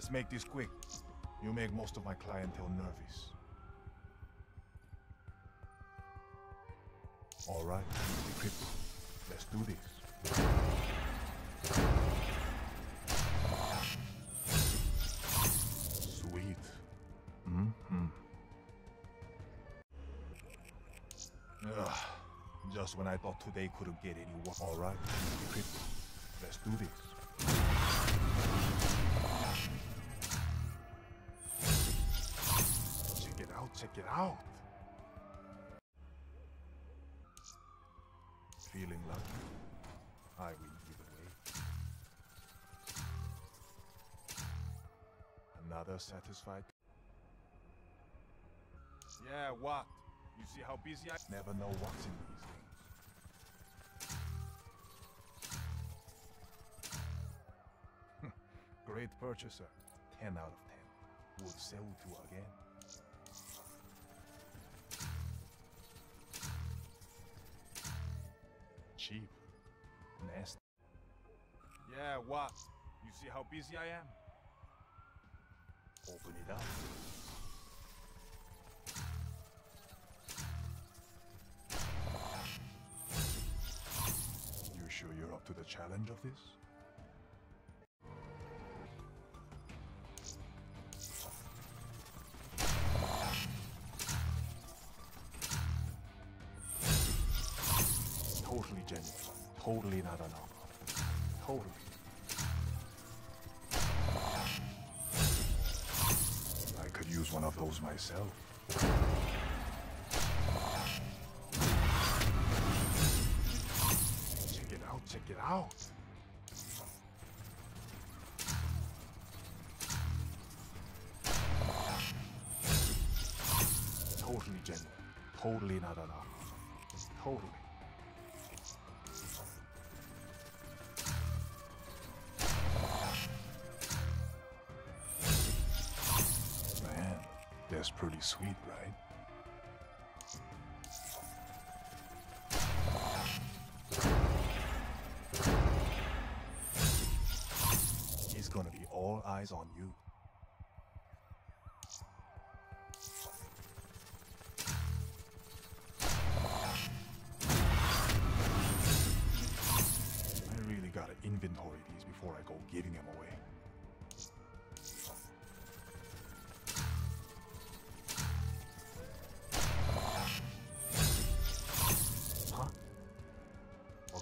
Let's make this quick. You make most of my clientele nervous. All right, Crypto. Let's do this. Sweet. Mm-hmm. Ugh. Just when I thought today couldn't get any worse. All right, Crypto. Let's do this. Check it out. Feeling lucky? I will give away. Another satisfied? Yeah, what? You see how busy I never know what's in these things. Great purchaser. 10 out of 10. Would sell to you again. Cheap. Nasty. Yeah, what? You see how busy I am? Open it up. You sure you're up to the challenge of this? Totally genuine. Totally not an. Totally. I could use one of those myself. Check it out, check it out. Totally genuine. Totally not an. Totally. Pretty sweet, right? He's gonna be all eyes on you. I really gotta inventory these before I go giving them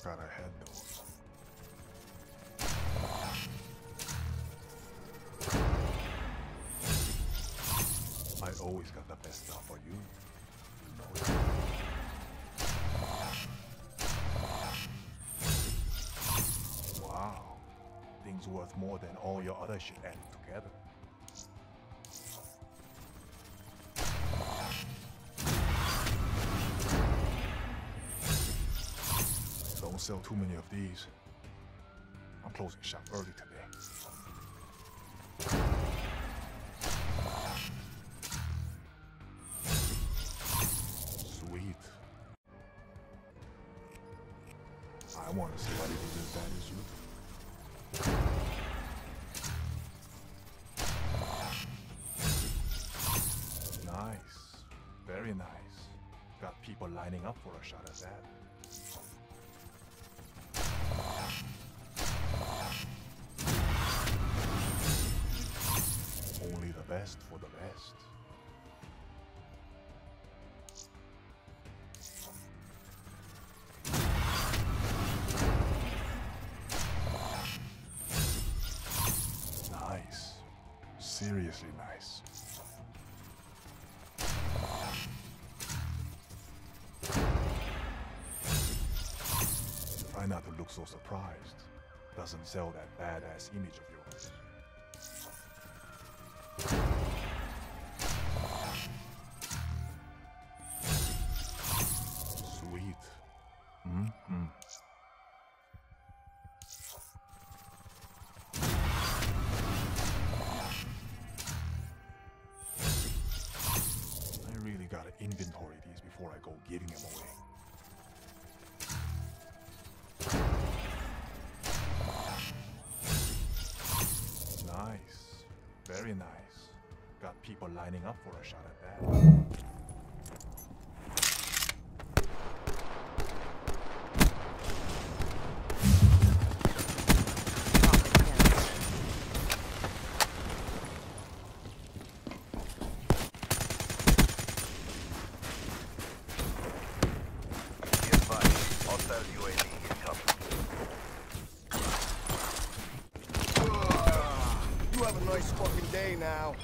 I. I always got the best stuff for you. You know. Wow. Things worth more than all your other shit added together. Don't sell too many of these. I'm closing shop early today. Sweet. I want to see what is as bad as you. Nice. Very nice. Got people lining up for a shot at that. Best for the best. Nice. Seriously nice. Try not to look so surprised. Doesn't sell that badass image of yours. Before I go giving them away. Nice. Very nice. Got people lining up for a shot at that. Be advised, You have a nice fucking day now.